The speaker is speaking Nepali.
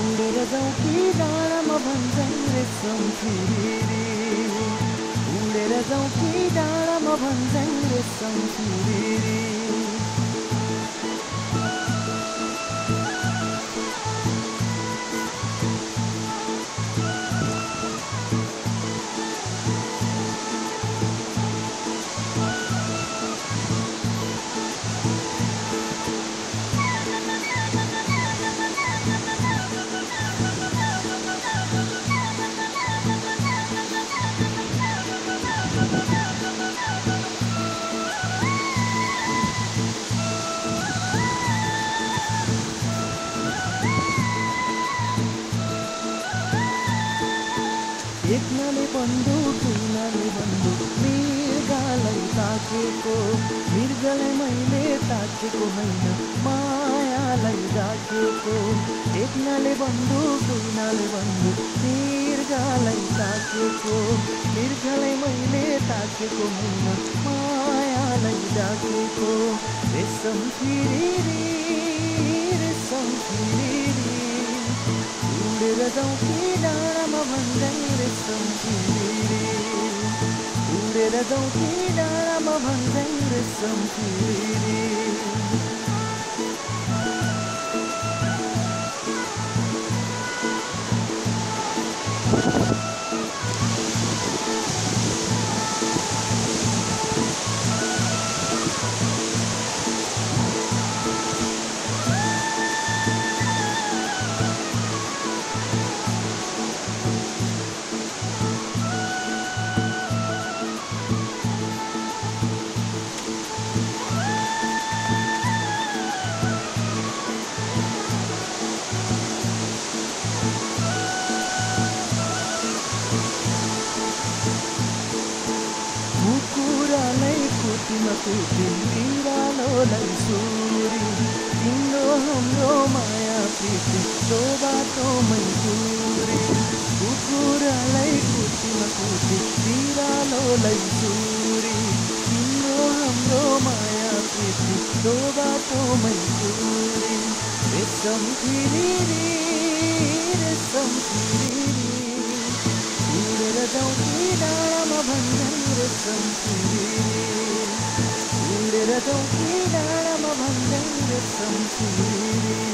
उडेर जाउँ कि डाँडामा भन्छन् रेशम फिरिरी उडेर जाउँ कि डाँडामा भन्छन् फिरिरी एकनाले बन्दुक दुईनाले बन्दुक मृगलाई ताकेको मृगलाई मैले ताकेको होइन मायालाई राखेको। एकनाले बन्दुक दुईनाले बन्दुक मृगलाई ताकेको मृगलाई मैले ताकेको होइन मायालाई राखेको। रेशम फिरिरी रेशम फिरिरी उडेर जाउँ कि डाँडामा भन्दै बिरालोलाई सुरी तिम्रो हाम्रो माया प्रीति तो बाटोमै पुरी कुकुरालाई कुटीमा कुटी बिरालोलाई सुरी तिम्रो हाम्रो माया प्रीति तो बाटोमै पुरी रेशम फिरिरी रेशम फिरिरी उडेर जाउँ डाँडामा भन्छन् रेशम उडेर जाउँ कि डाँडामा भन्छन् रेशम फिरिरी